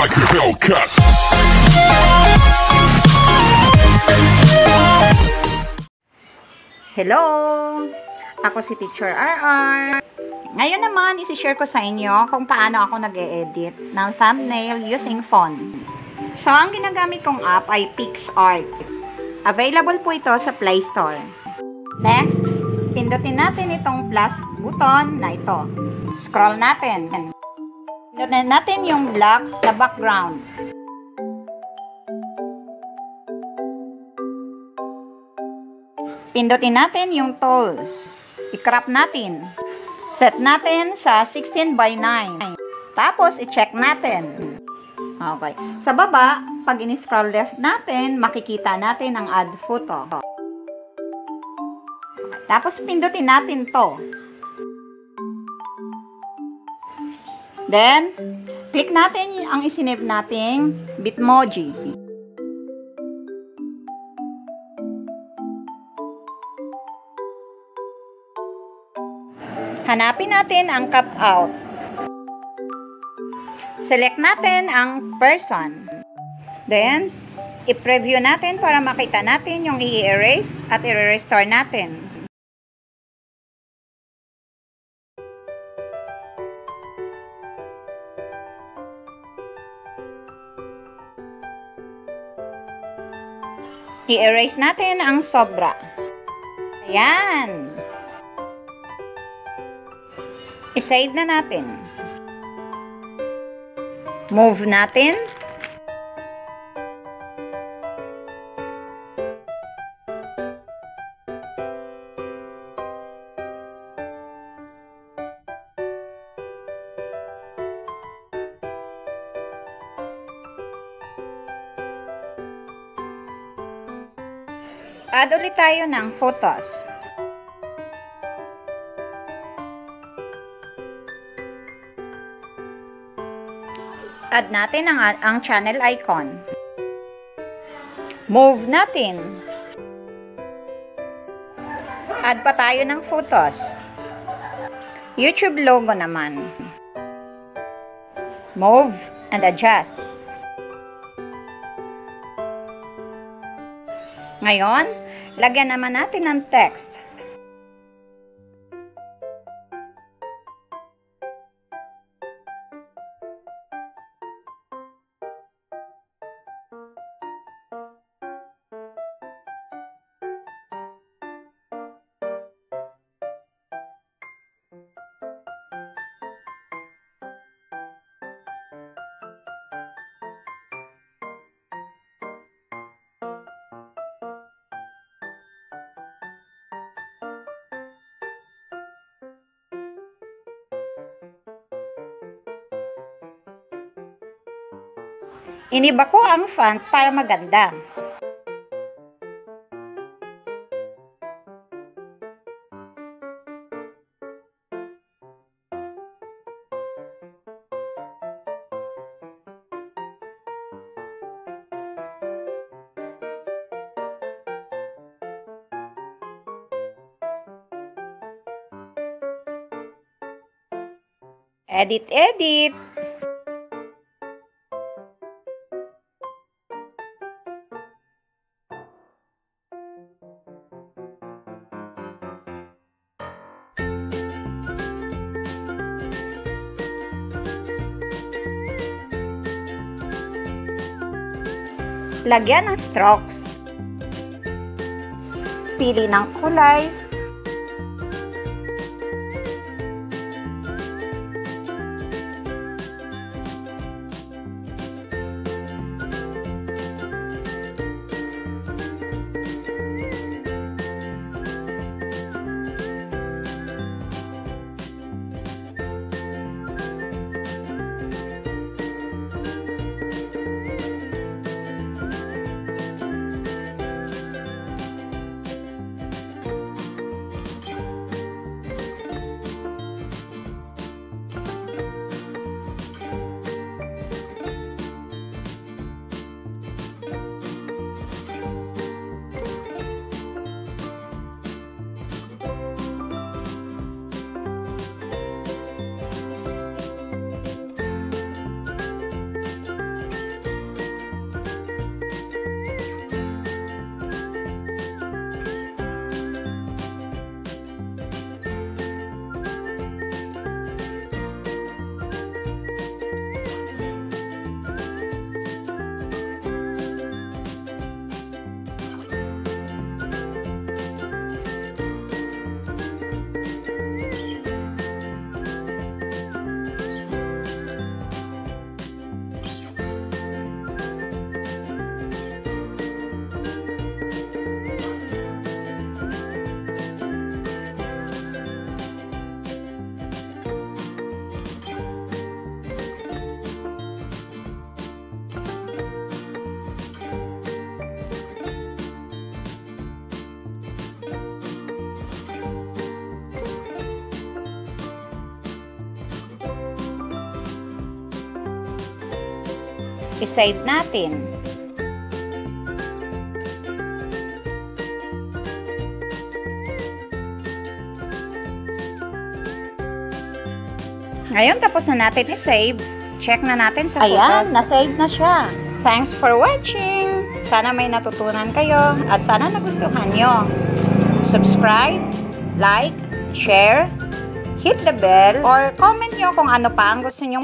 like a Hellcat. Hello! Ako si Teacher RR. Ngayon naman, isi-share ko sa inyo kung paano ako nag edit ng thumbnail using phone. So, ang ginagamit kong app ay PixArt. Available po ito sa Play Store. Next, pindutin natin itong plus button na ito. Scroll natin. Pindutin natin yung black na background. Pindutin natin yung tools. I-crop natin. Set natin sa 16 by 9. Tapos, i-check natin. Okay. Sa baba, pag in-scroll left natin, makikita natin ang add photo. Tapos, pindutin natin to. Then, click natin ang isinave nating Bitmoji. Hanapin natin ang cutout. Select natin ang person. Then, i-preview natin para makita natin yung i-erase at i-restore natin. I-erase natin ang sobra. Ayan. I-save na natin. Move natin. Add ulit tayo ng photos. Add natin ang, ang channel icon. Move natin. Add pa tayo ng photos. YouTube logo naman. Move and adjust. Ngayon, lagyan naman natin ng text. Iniba ko ang font para maganda. Edit, edit! Lagyan ng strokes. Pili ng kulay. I-save natin. Ngayon, tapos na natin i-save. Check na natin sa Ayan, photos. na-save na siya. Thanks for watching! Sana may natutunan kayo at sana nagustuhan nyo. Subscribe, like, share, hit the bell, or comment nyo kung ano pa ang gusto nyo